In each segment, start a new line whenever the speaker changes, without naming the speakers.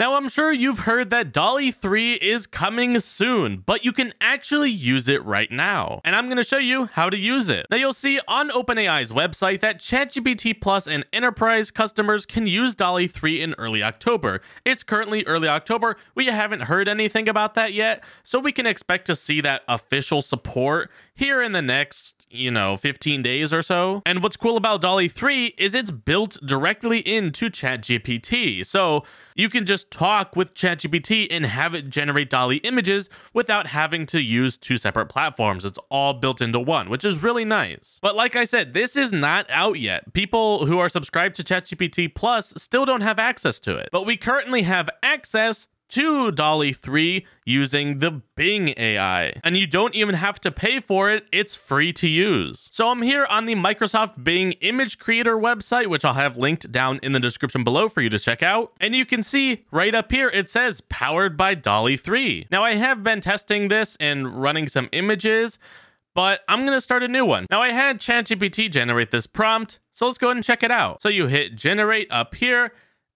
Now, I'm sure you've heard that DALL-E 3 is coming soon, but you can actually use it right now. And I'm going to show you how to use it. Now, you'll see on OpenAI's website that ChatGPT Plus and Enterprise customers can use DALL-E 3 in early October. It's currently early October. We haven't heard anything about that yet, so we can expect to see that official support here in the next, you know, 15 days or so. And what's cool about DALL-E 3 is it's built directly into ChatGPT. So you can just talk with ChatGPT and have it generate DALL-E images without having to use two separate platforms. It's all built into one, which is really nice. But like I said, this is not out yet. People who are subscribed to ChatGPT Plus still don't have access to it. But we currently have access to DALL-E 3 using the Bing AI. And you don't even have to pay for it, it's free to use. So I'm here on the Microsoft Bing image creator website, which I'll have linked down in the description below for you to check out. And you can see right up here, it says powered by DALL-E 3. Now I have been testing this and running some images, but I'm to start a new one. Now I had ChatGPT generate this prompt, so let's go ahead and check it out. So you hit generate up here,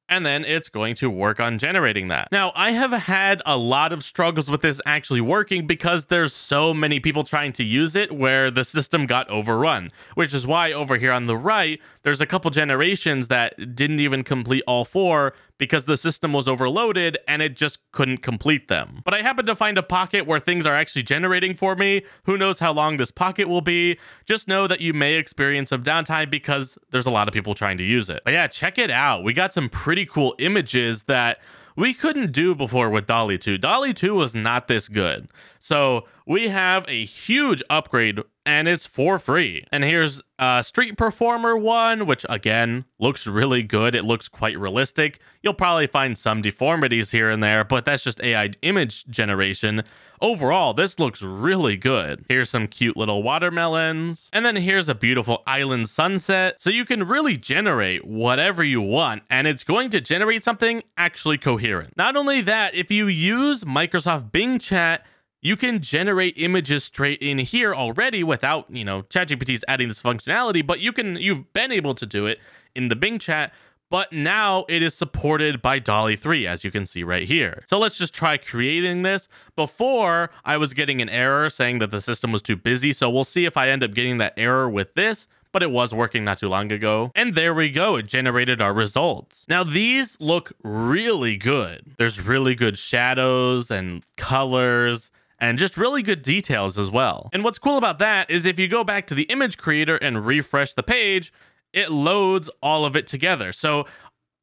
and then it's going to work on generating that. Now, I have had a lot of struggles with this actually working because there's so many people trying to use it where the system got overrun, which is why over here on the right, there's a couple generations that didn't even complete all four because the system was overloaded and it just couldn't complete them. But I happened to find a pocket where things are actually generating for me. Who knows how long this pocket will be? Just know that you may experience some downtime because there's a lot of people trying to use it. But yeah, check it out. We got some pretty cool images that we couldn't do before with DALL-E 2. DALL-E 2 was not this good. So we have a huge upgrade and it's for free. And here's a Street Performer one, which again looks really good. It looks quite realistic. You'll probably find some deformities here and there, but that's just AI image generation. Overall, this looks really good. Here's some cute little watermelons. And then here's a beautiful island sunset. So you can really generate whatever you want, and it's going to generate something actually coherent. Not only that, if you use Microsoft Bing Chat, you can generate images straight in here already without, you know, ChatGPT's adding this functionality, but you can you've been able to do it in the Bing chat, but now it is supported by DALL-E 3 as you can see right here. So let's just try creating this. Before I was getting an error saying that the system was too busy, so we'll see if I end up getting that error with this but it was working not too long ago. And there we go, it generated our results. Now these look really good. There's really good shadows and colors and just really good details as well. And what's cool about that is if you go back to the image creator and refresh the page, it loads all of it together. So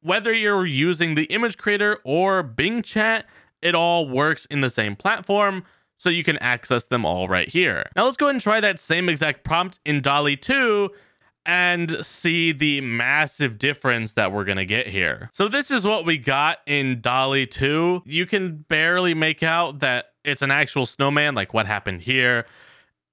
whether you're using the image creator or Bing chat, it all works in the same platform so you can access them all right here. Now let's go ahead and try that same exact prompt in DALL-E 2 and see the massive difference that we're gonna get here. So this is what we got in DALL-E 2. You can barely make out that it's an actual snowman, like what happened here.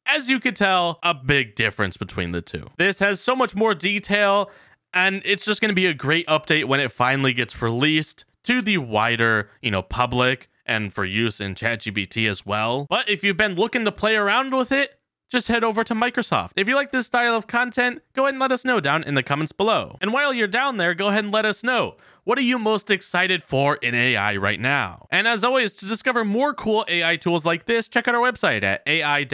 As you could tell, a big difference between the two. This has so much more detail, and it's just going to be a great update when it finally gets released to the wider, you know, public and for use in ChatGPT as well. But if you've been looking to play around with it, just head over to Microsoft. If you like this style of content, go ahead and let us know down in the comments below. And while you're down there, go ahead and let us know what are you most excited for in AI right now? And as always, to discover more cool AI tools like this, check out our website at ai-search.io.